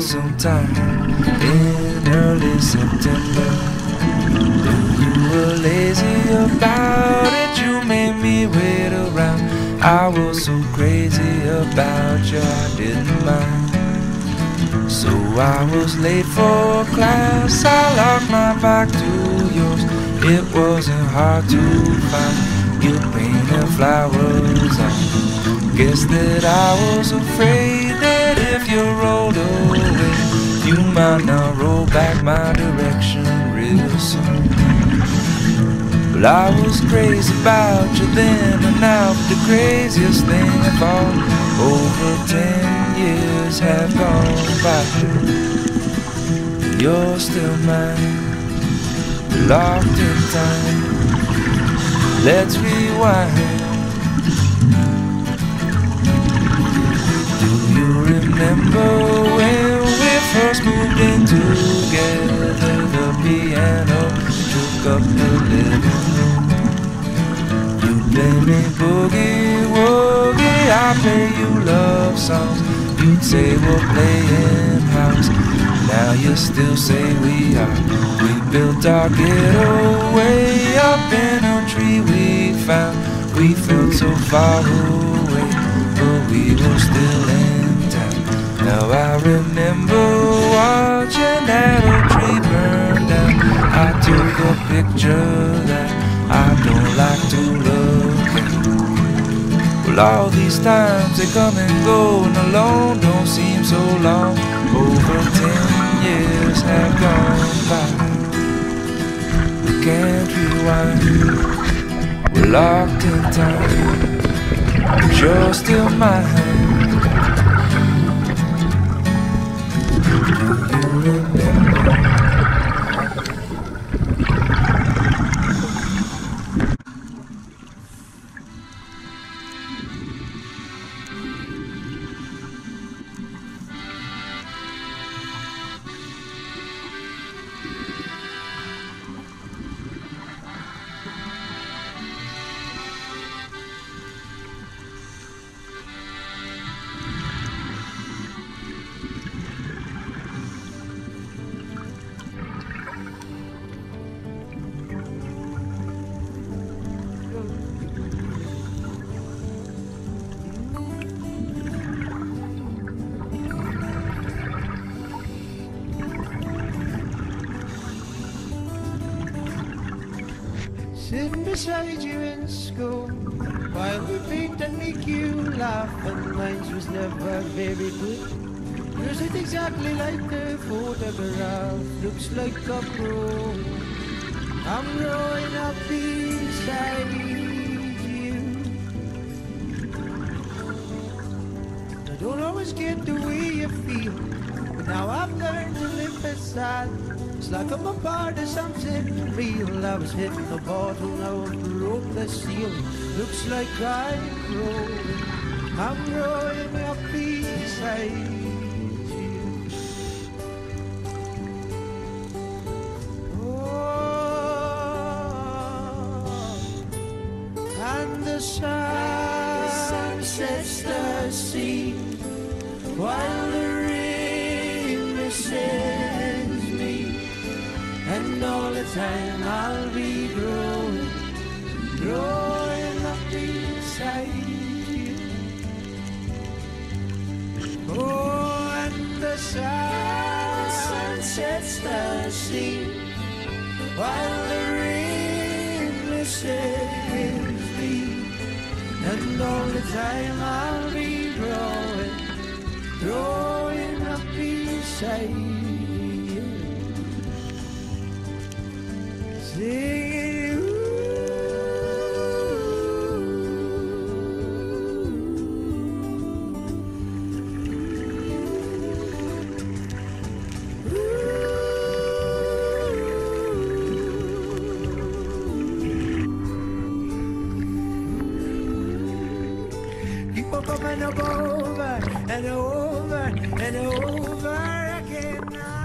sometime in early September. You were lazy about it, you made me wait around. I was so crazy about you, I didn't mind. So I was late for class, I locked my back to yours. It wasn't hard to find. You painted flowers on. Guess that I was afraid that if you rolled away, you might not roll back my direction real soon. Well, I was crazy about you then and now, the craziest thing of all, over ten years have gone by. You're still mine, locked in time. Let's rewind. Do you remember when we first moved in together? The piano took up the living room. You play me boogie woogie, I play you love songs. Say we're playing house. Now you still say we are. We built our ghetto way up in a tree we found. We felt so far away, but we were still in town. Now I remember watching that old tree burn down. I took a picture that I don't like to look all these times they come and go, and alone don't seem so long. Over ten years have gone by. We can't rewind. We're locked in time. But you're still mine. Sitting beside you in school. While we paint and make you laugh And mine was never very good. Yours is exactly like the photograph Looks like a pro. I'm growing up beside you don't always get the way you feel. But now I've learned to live beside. It's like I'm a part of something real. I was hitting the bottle, now I broke the seal Looks like I'm growing I'm growing up beside sea while the rain misses me, and all the time I'll be growing, growing up beside you. Oh, and the sun sets the sea while the rain misses me, all the time I'll be growing, growing up beside you, singing. over and over and over and over again.